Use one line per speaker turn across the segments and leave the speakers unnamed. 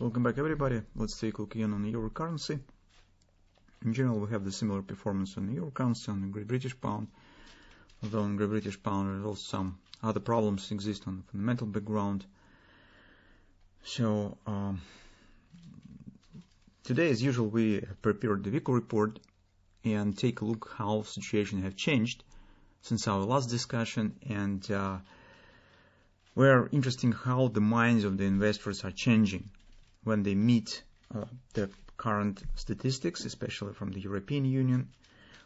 Welcome back everybody. Let's take a look again on the euro currency. In general, we have the similar performance on the euro currency on the Great British pound. Although on Great British pound, there also some other problems exist on the fundamental background. So, um, today, as usual, we prepared the weekly report and take a look how situation have changed since our last discussion and uh, we're interesting how the minds of the investors are changing when they meet uh, the current statistics, especially from the European Union,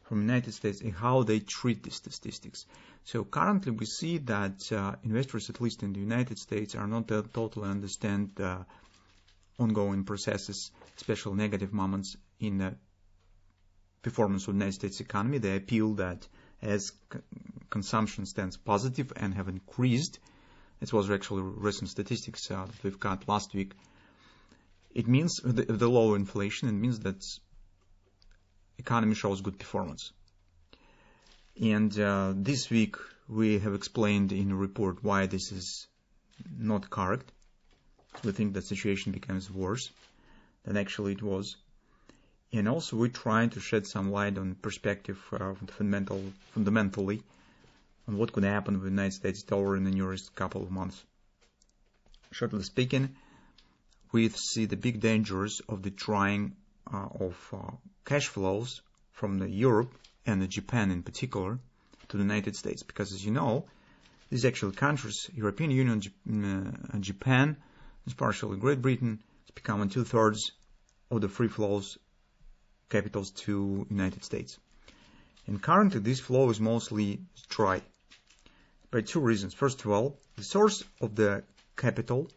from the United States, and how they treat these statistics. So currently we see that uh, investors, at least in the United States, are not uh, totally understand the ongoing processes, especially negative moments in the performance of the United States economy. They appeal that as consumption stands positive and have increased, it was actually recent statistics uh, that we've got last week, it means the, the low inflation. It means that economy shows good performance. And uh, this week we have explained in a report why this is not correct. We think the situation becomes worse than actually it was. And also we're trying to shed some light on perspective uh, fundamental, fundamentally on what could happen with United States dollar in the nearest couple of months. Shortly speaking, we see the big dangers of the drying uh, of uh, cash flows from the Europe and Japan in particular to the United States. Because as you know these actual countries European Union uh, Japan and partially Great Britain is becoming two-thirds of the free flows capitals to United States. And currently this flow is mostly dry by two reasons. First of all the source of the capital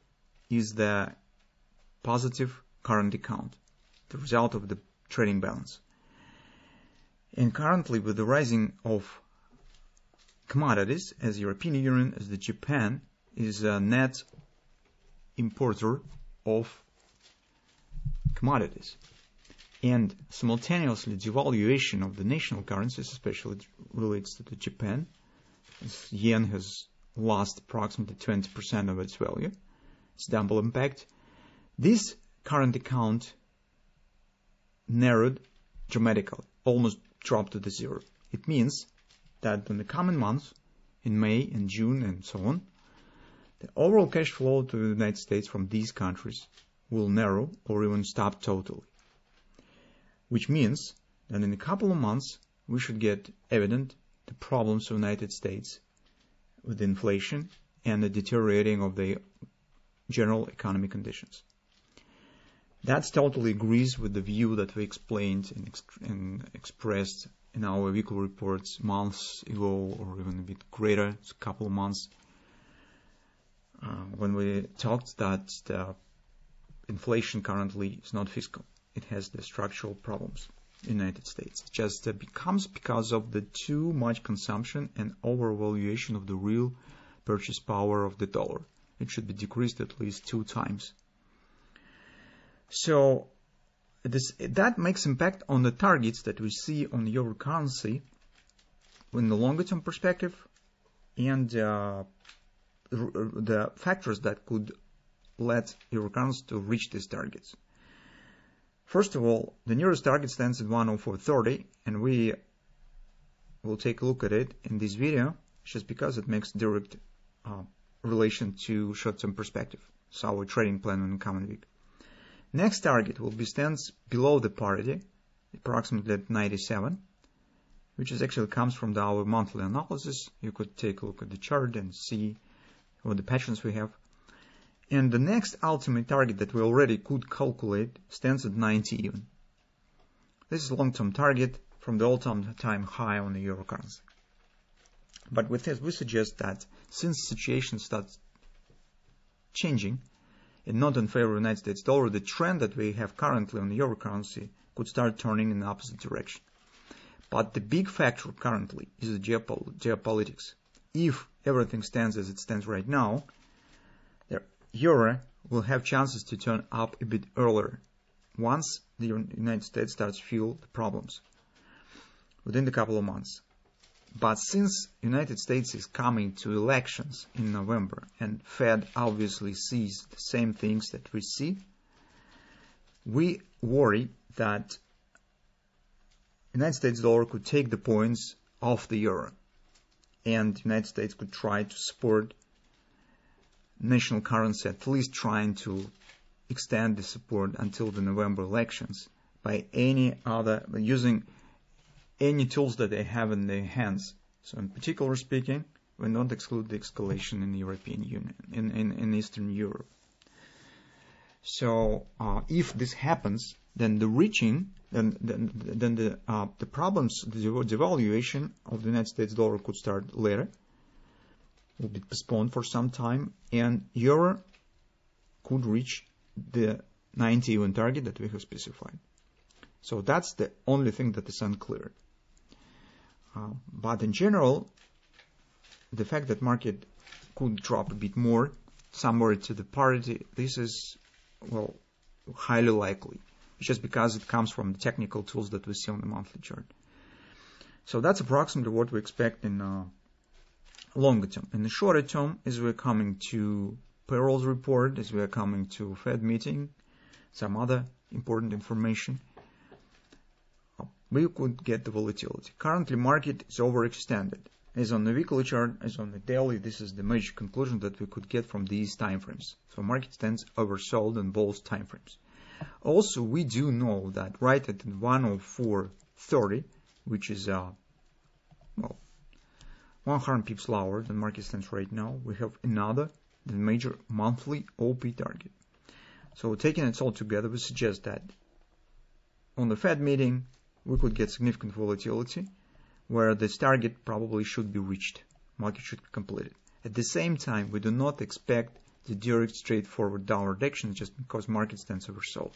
is the positive current account, the result of the trading balance. And currently, with the rising of commodities, as the European Union, as the Japan is a net importer of commodities, and simultaneously devaluation of the national currencies, especially relates to the Japan, yen has lost approximately 20% of its value. It's double impact this current account narrowed dramatically, almost dropped to the zero. It means that in the coming months, in May and June and so on, the overall cash flow to the United States from these countries will narrow or even stop totally. Which means that in a couple of months, we should get evident the problems of the United States with inflation and the deteriorating of the general economic conditions. That totally agrees with the view that we explained and, ex- and, expressed in our weekly reports months ago, or even a bit greater, a couple of months, uh, when we talked that the inflation currently is not fiscal; it has the structural problems. In the United States, it just uh, becomes because of the too much consumption and overvaluation of the real purchase power of the dollar. It should be decreased at least two times so this, that makes impact on the targets that we see on euro currency in the longer term perspective and uh, the factors that could let euro currency to reach these targets. First of all, the nearest target stands at 104.30 and we will take a look at it in this video just because it makes direct uh, relation to short-term perspective. So our trading plan in the coming week. Next target will be stands below the parity, approximately at 97, which is actually comes from the, our monthly analysis. You could take a look at the chart and see what the patterns we have. And the next ultimate target that we already could calculate stands at 90 even. This is long-term target from the all-time time high on the euro currency. But with this, we suggest that since situation starts changing, and not in favor of United States dollar, the trend that we have currently on the euro currency could start turning in the opposite direction. But the big factor currently is the geopol- geopolitics. If everything stands as it stands right now, the euro will have chances to turn up a bit earlier once the United States starts feel the problems within a couple of months. But since United States is coming to elections in November and Fed obviously sees the same things that we see, we worry that United States dollar could take the points off the euro and United States could try to support national currency, at least trying to extend the support until the November elections by any other, using any tools that they have in their hands. So in particular speaking, we don't exclude the escalation in the European Union, in, in, in Eastern Europe. So uh, if this happens, then the reaching, then then, then the uh, the problems, the devaluation of the United States dollar could start later, will be postponed for some time, and euro could reach the 90 even target that we have specified. So that's the only thing that is unclear. Uh, but in general, the fact that market could drop a bit more somewhere to the parity, this is, well, highly likely, just because it comes from the technical tools that we see on the monthly chart. So that's approximately what we expect in uh, longer term. In the shorter term, as we're coming to payrolls report, as we're coming to Fed meeting, some other important information, we could get the volatility. Currently, market is overextended. As on the weekly chart, as on the daily, this is the major conclusion that we could get from these timeframes. So market stands oversold in both timeframes. Also, we do know that right at 104.30, which is uh, well 100 pips lower than market stands right now, we have another the major monthly OP target. So taking it all together, we suggest that on the Fed meeting, we could get significant volatility where this target probably should be reached. Market should be completed. At the same time, we do not expect the direct straightforward downward action just because market stands oversold.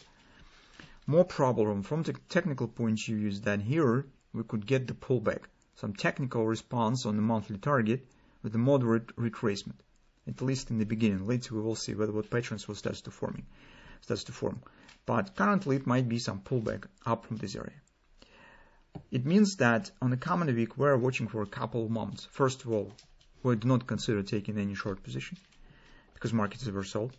More problem from the technical point of view is that here we could get the pullback, some technical response on the monthly target with a moderate retracement, at least in the beginning. Later we will see whether what patterns will start to forming, starts to form. But currently it might be some pullback up from this area. It means that on the common week, we're watching for a couple of months. First of all, we do not consider taking any short position because markets are oversold.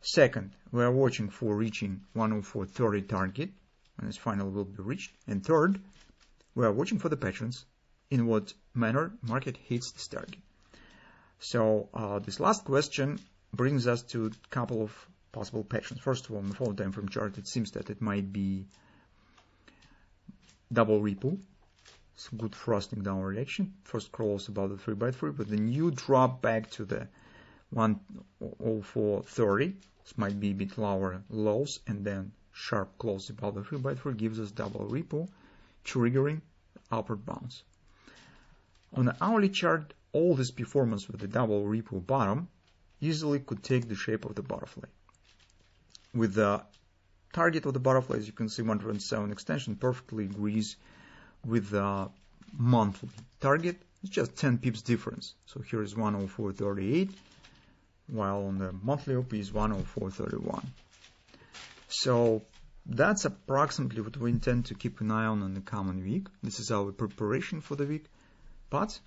Second, we are watching for reaching 104.30 target when its final will be reached. And third, we are watching for the patterns in what manner market hits this target. So uh, this last question brings us to a couple of possible patterns. First of all, on the fall time frame chart, it seems that it might be double repo. It's good frosting downward action. First crawls above the 3 by 3 but then you drop back to the 104.30. This might be a bit lower lows, and then sharp close above the 3 by 3 gives us double repo, triggering upward bounce. On the hourly chart, all this performance with the double repo bottom easily could take the shape of the butterfly. With the target of the butterfly, as you can see, 107 extension perfectly agrees with the monthly target. It's just 10 pips difference. So here is 104.38, while on the monthly OP is 104.31. So that's approximately what we intend to keep an eye on in the coming week. This is our preparation for the week. But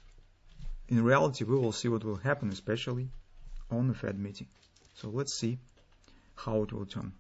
in reality, we will see what will happen, especially on the Fed meeting. So let's see how it will turn.